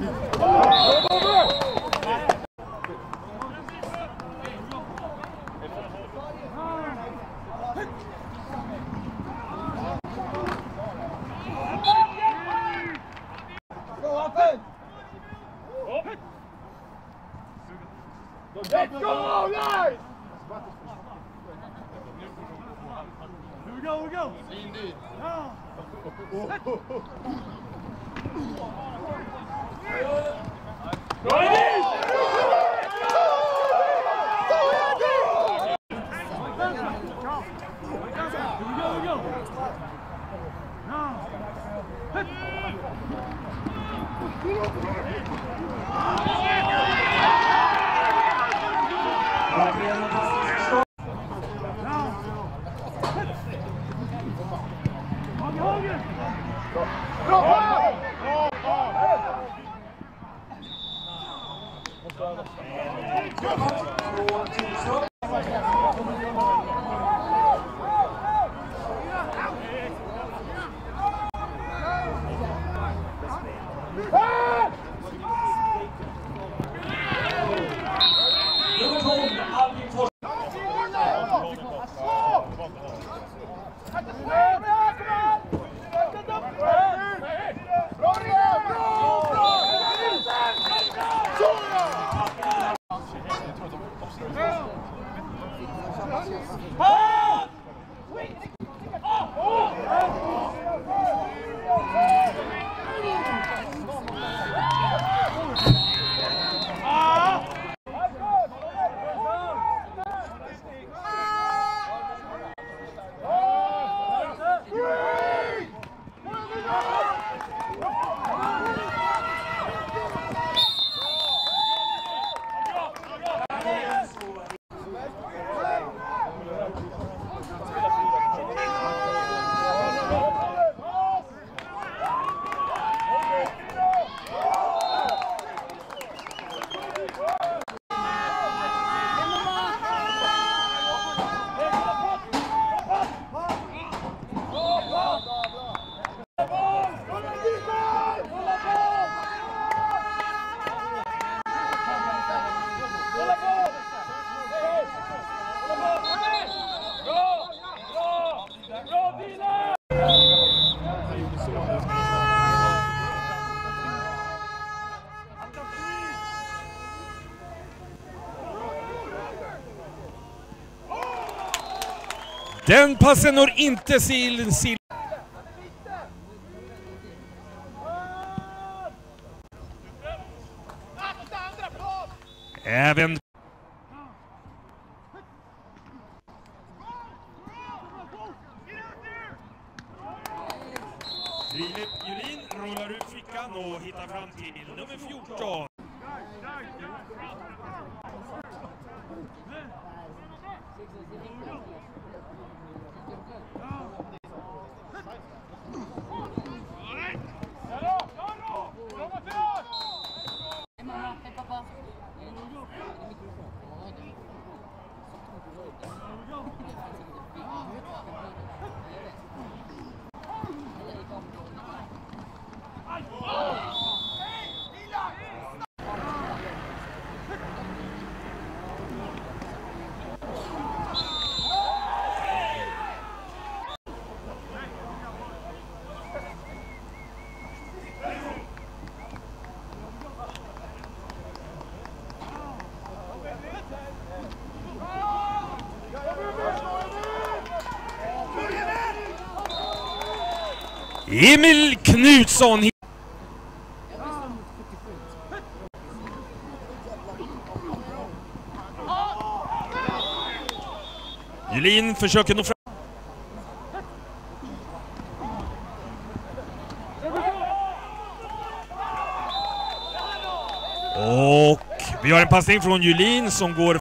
Yeah. Den passen når inte Sil Emil Knutsson. Julin försöker nå fram. Och vi har en passning från Julin som går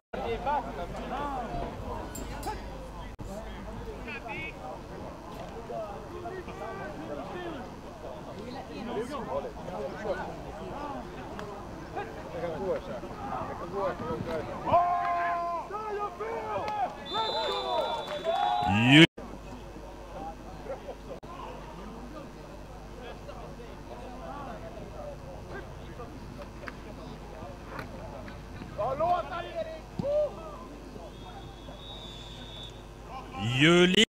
Dieu les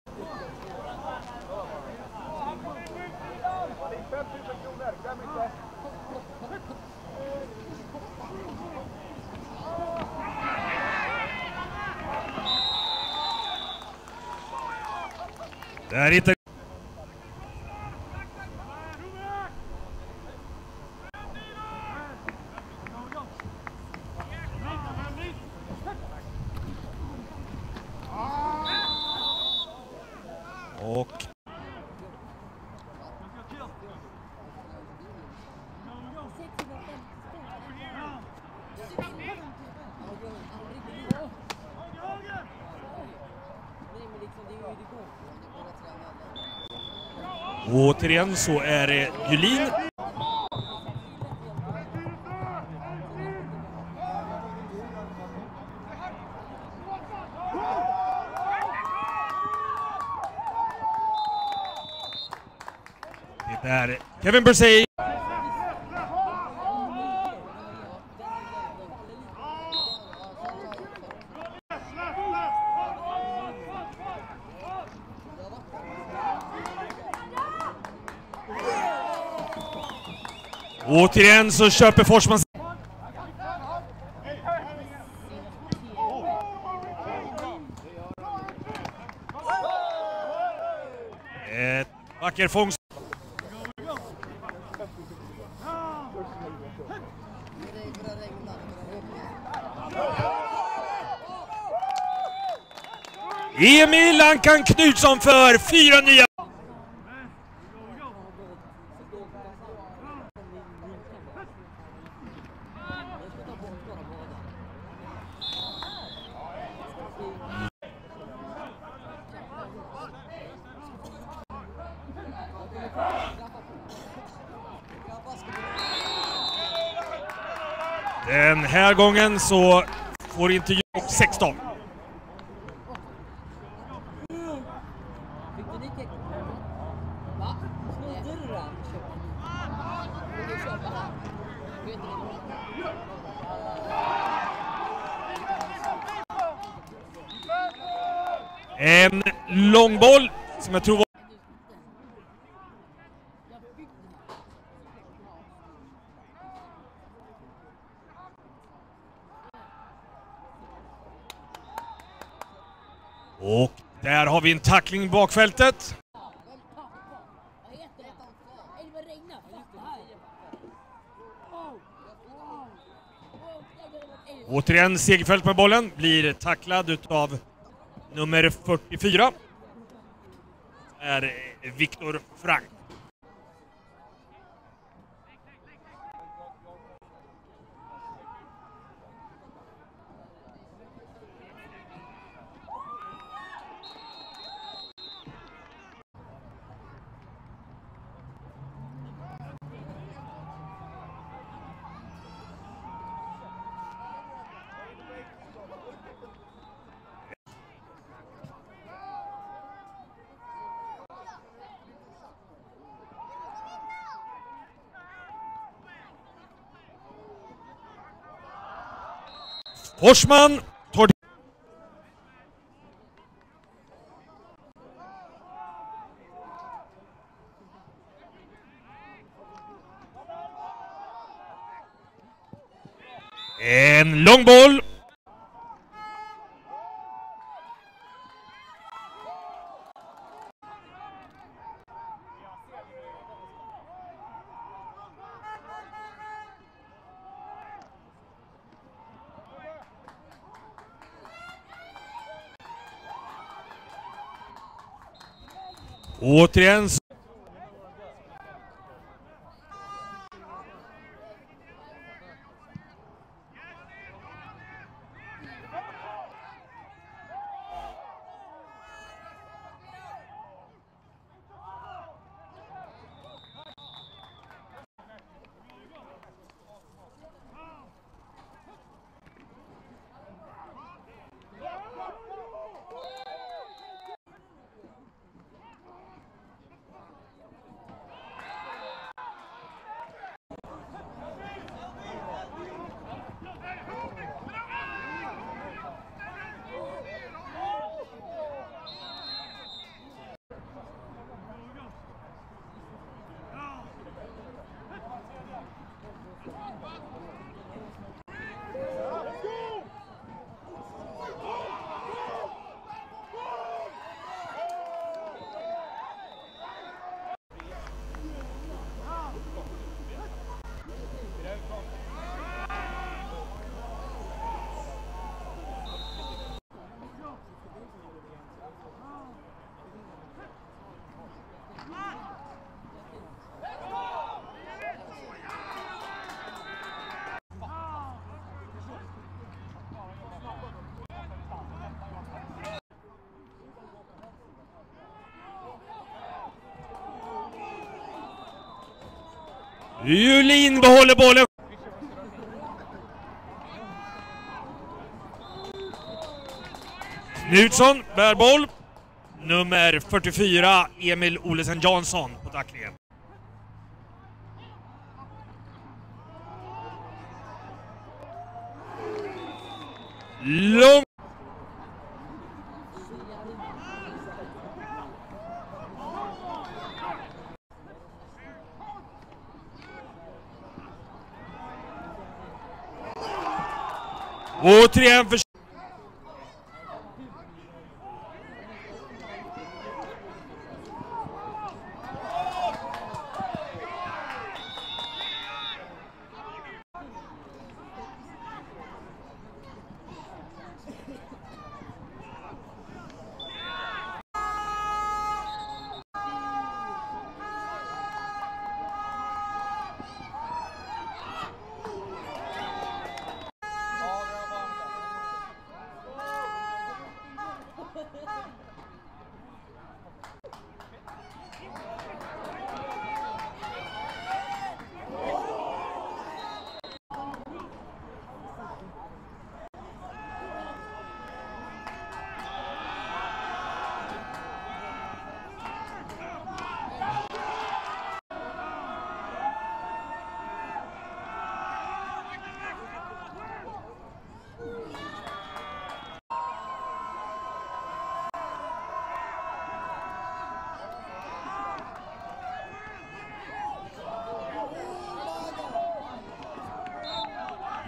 Och återigen så är det Julin. Det är Kevin Bursey. Återigen så köper Forsman Ett vacker fångst. Emil Ankan Knutsson för fyra nya gången så får inte Djurgården 16. En långboll som jag tror var... Jag byggde den. Och där har vi en tackling i bakfältet. Återigen Segerfeldt med bollen, blir tacklad utav nummer 44. Är Viktor Frank. Forsman tar En lång boll. Återigen så- Julin behåller bollen. Knutsson bär boll. Nummer 44, Emil Olesen Jansson på tacklingen. Lång... Återigen för...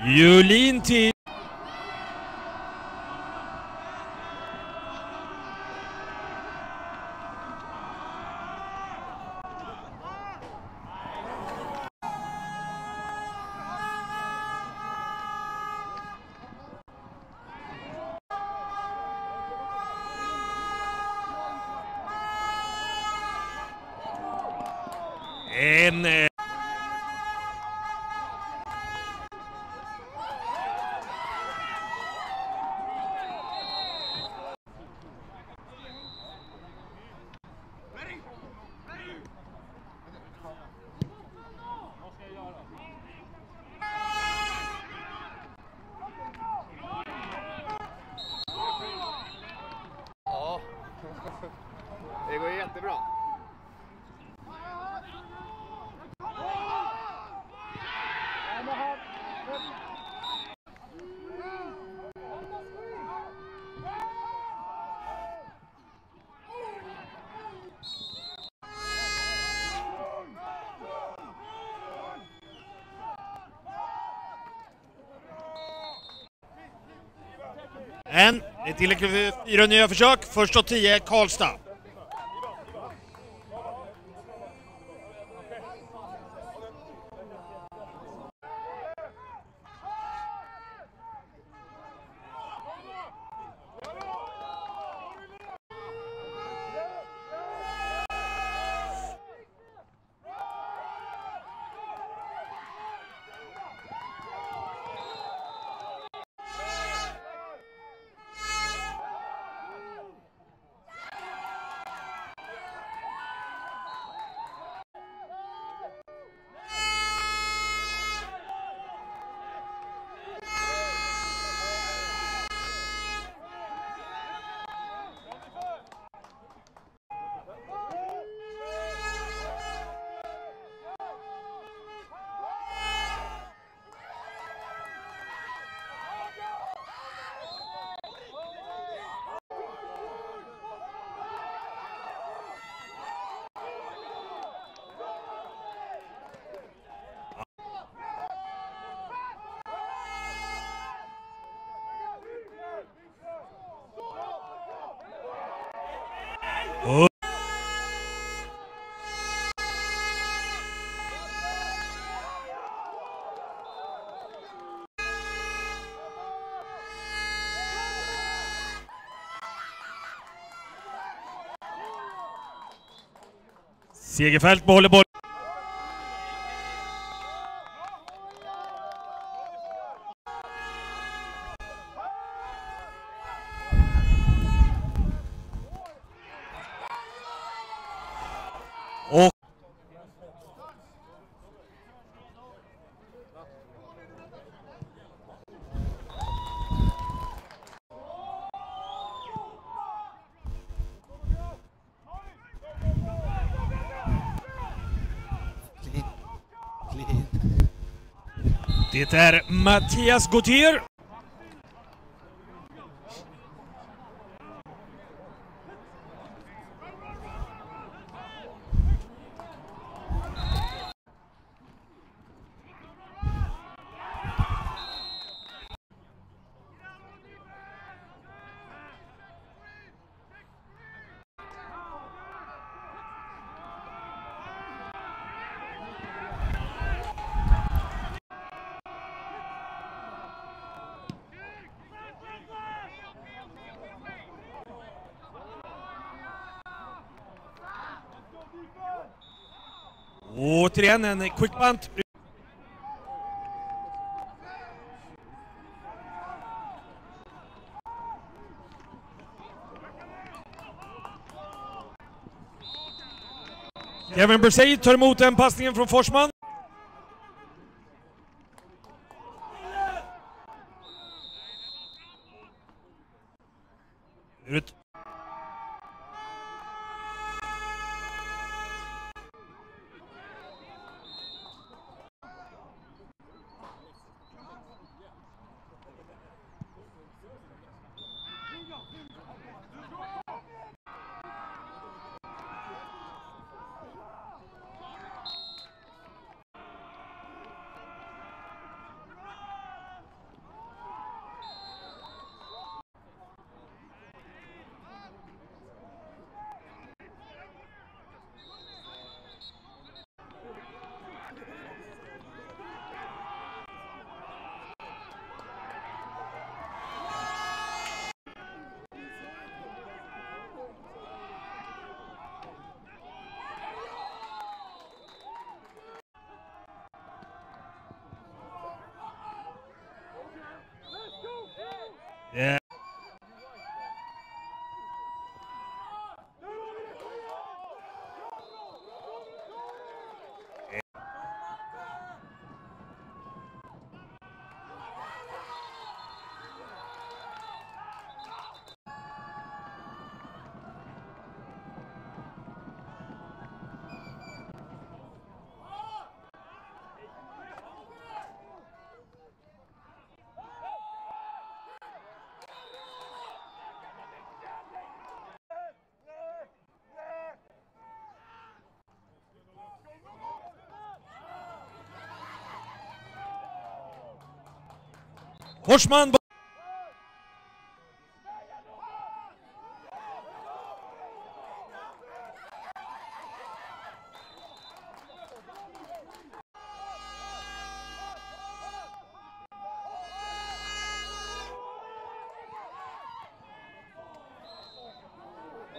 Julin till... En... eh, Ja. Det går jättebra. En. Det är tillräckligt för fyra nya försök. Först och tio, Karlstad. Segerfält behåller bollen. Det är Mattias Gauthier. Återigen en quick bunt. Kevin Bursey tar emot den passningen från Forsman. Ut. Forsman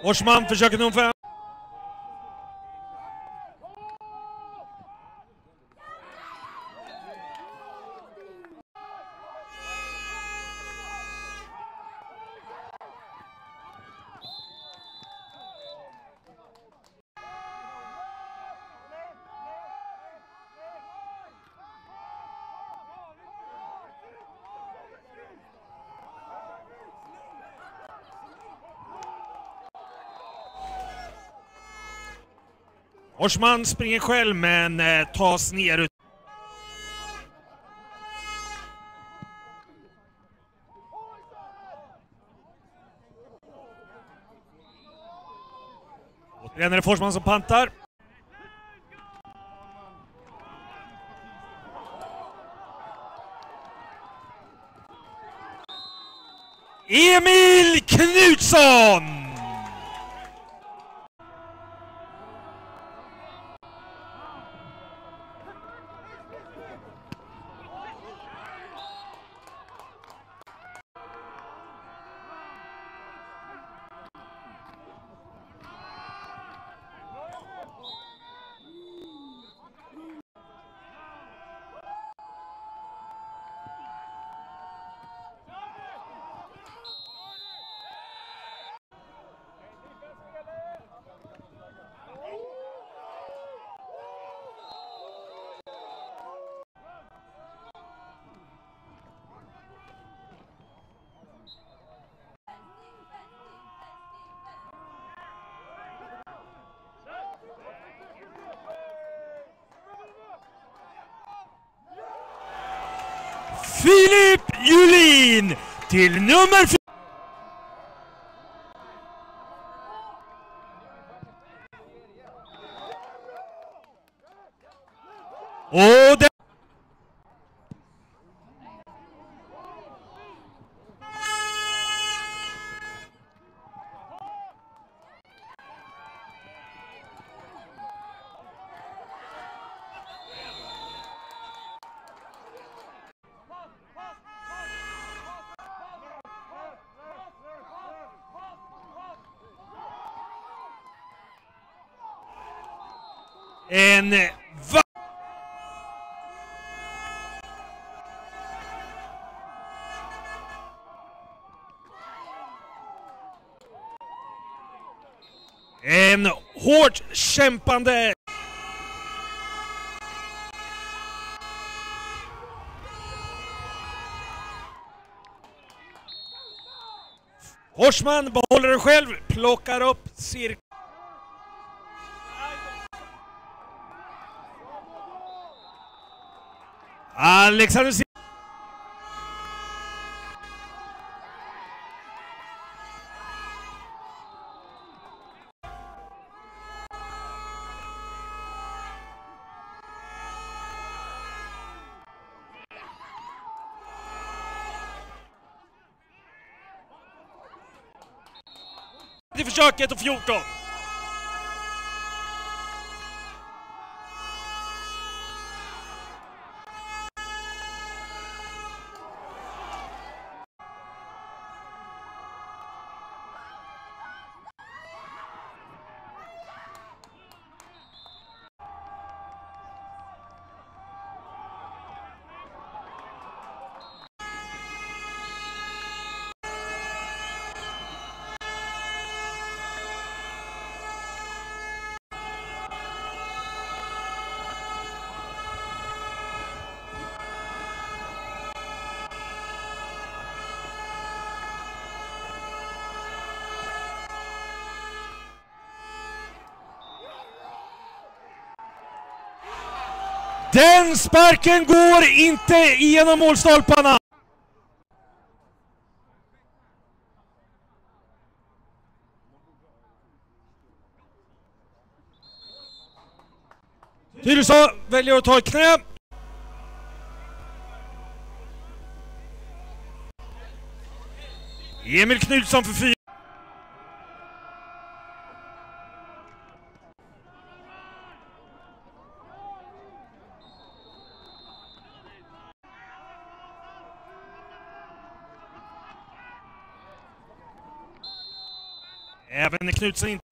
Forsman försöker nummer fem. Forsman springer själv men eh, tas ner. Återigen är det Forsman som pantar. Emil Knutsson! Filip Julin till nummer 4. Och En va- En hårt kämpande Forsman behåller den själv, plockar upp cirka Alexander Sil- I försöket och 14. Den sparken går inte igenom målstolparna. Tyresö väljer att ta ett knä. Emil Knutsson för fyra. Knutsen Knutsson in.